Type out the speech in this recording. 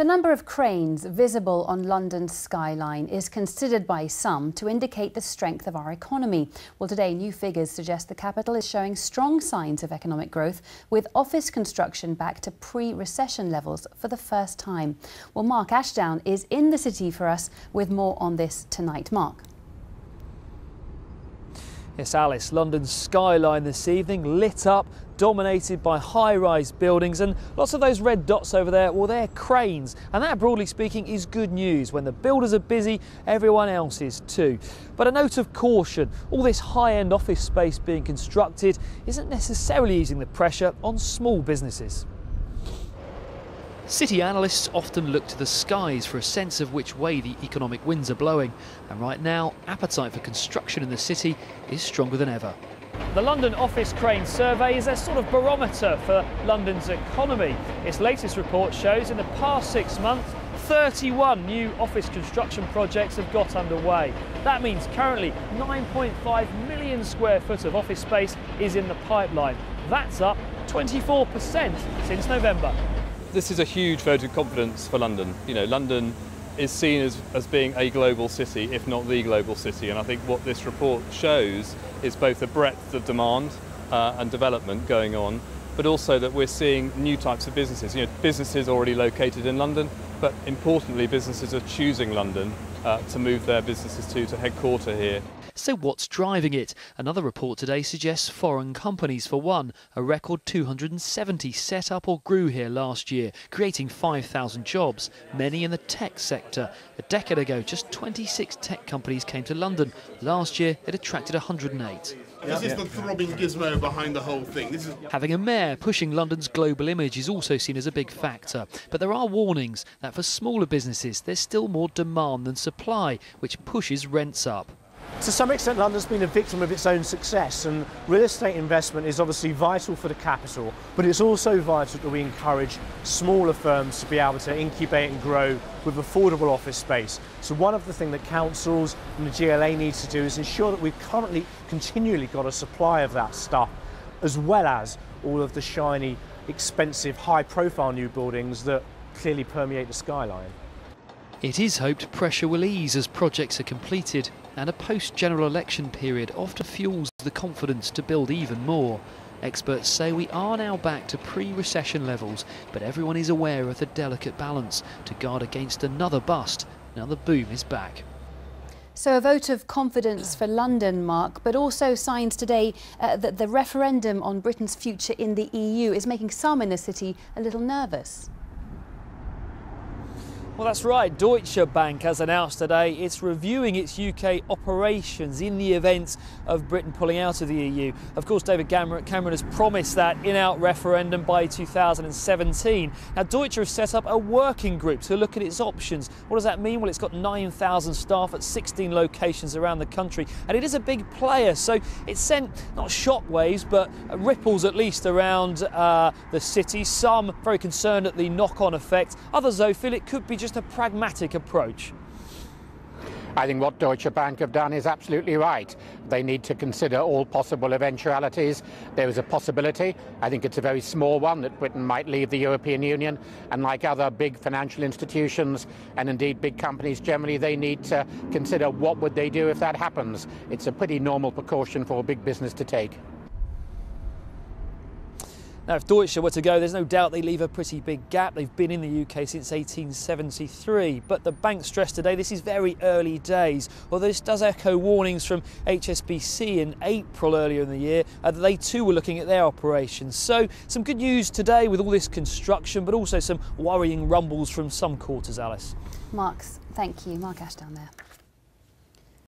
The number of cranes visible on London's skyline is considered by some to indicate the strength of our economy. Well, today, new figures suggest the capital is showing strong signs of economic growth, with office construction back to pre recession levels for the first time. Well, Marc Ashdown is in the city for us with more on this tonight. Marc. Alice, London's skyline this evening lit up, dominated by high-rise buildings and lots of those red dots over there, well, they're cranes. And that, broadly speaking, is good news. When the builders are busy, everyone else is too. But a note of caution, all this high-end office space being constructed isn't necessarily easing the pressure on small businesses. City analysts often look to the skies for a sense of which way the economic winds are blowing. And right now, appetite for construction in the city is stronger than ever. The London Office Crane Survey is a sort of barometer for London's economy. Its latest report shows in the past six months, 31 new office construction projects have got underway. That means currently 9.5 million square foot of office space is in the pipeline. That's up 24% since November this is a huge vote of confidence for London. You know, London is seen as, as being a global city, if not the global city. And I think what this report shows is both the breadth of demand uh, and development going on, but also that we're seeing new types of businesses. You know, businesses already located in London, but importantly, businesses are choosing London uh, to move their businesses to, to headquarter here. So what's driving it? Another report today suggests foreign companies for one. A record 270 set up or grew here last year, creating 5,000 jobs, many in the tech sector. A decade ago, just 26 tech companies came to London. Last year, it attracted 108. This is the throbbing gizmo behind the whole thing. This is Having a mayor pushing London's global image is also seen as a big factor. But there are warnings that for smaller businesses, there's still more demand than supply, which pushes rents up. To some extent, London's been a victim of its own success, and real estate investment is obviously vital for the capital, but it's also vital that we encourage smaller firms to be able to incubate and grow with affordable office space. So one of the things that councils and the GLA needs to do is ensure that we've currently continually got a supply of that stuff, as well as all of the shiny, expensive, high-profile new buildings that clearly permeate the skyline. It is hoped pressure will ease as projects are completed and a post-general election period often fuels the confidence to build even more. Experts say we are now back to pre-recession levels, but everyone is aware of the delicate balance to guard against another bust. Now the boom is back. So a vote of confidence for London, Marc, but also signs today uh, that the referendum on Britain's future in the EU is making some in the city a little nervous. Well, that's right. Deutsche Bank has announced today it's reviewing its UK operations in the event of Britain pulling out of the EU. Of course, David Cameron has promised that in-out referendum by 2017. Now, Deutsche has set up a working group to look at its options. What does that mean? Well, it's got 9,000 staff at 16 locations around the country, and it is a big player. So it's sent not shockwaves, but ripples at least around uh, the city. Some very concerned at the knock-on effect. Others, though, feel it could be just just a pragmatic approach? I think what Deutsche Bank have done is absolutely right. They need to consider all possible eventualities. There is a possibility, I think it's a very small one, that Britain might leave the European Union. And like other big financial institutions and indeed big companies generally, they need to consider what would they do if that happens. It's a pretty normal precaution for a big business to take. Now, if Deutsche were to go, there's no doubt they leave a pretty big gap. They've been in the UK since 1873. But the bank stressed today this is very early days. Although this does echo warnings from HSBC in April earlier in the year uh, that they too were looking at their operations. So, some good news today with all this construction, but also some worrying rumbles from some quarters, Alice. Marks, thank you. Marc Ashdown there.